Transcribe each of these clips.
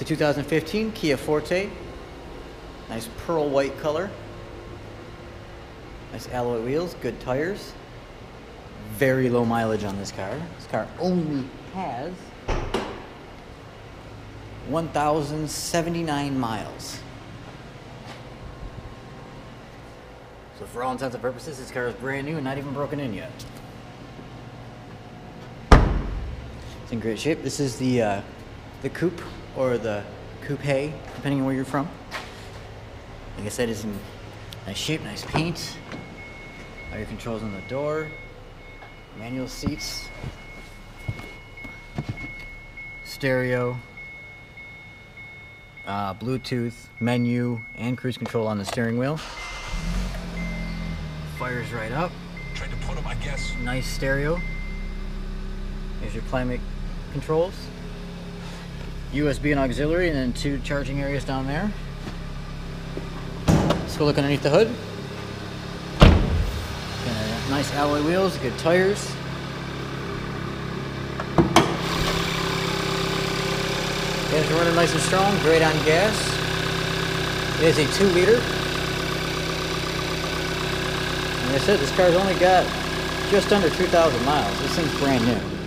It's a 2015 Kia Forte. Nice pearl white color. Nice alloy wheels, good tires. Very low mileage on this car. This car only has 1,079 miles. So for all intents and purposes, this car is brand new and not even broken in yet. It's in great shape. This is the uh, the coupe or the coupe, depending on where you're from. Like I said, it's in nice shape, nice paint. All your controls on the door, manual seats, stereo, uh, Bluetooth, menu, and cruise control on the steering wheel. Fires right up. Tried to put him, I guess. Nice stereo. Here's your climate controls. USB and auxiliary, and then two charging areas down there. Let's go look underneath the hood. Nice alloy wheels, good tires. It's running nice and strong, great on gas. It is a two liter. Like I said, this car's only got just under 2,000 miles. This thing's brand new.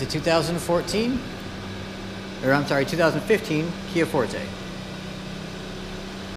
It's a 2014, or I'm sorry, 2015 Kia Forte.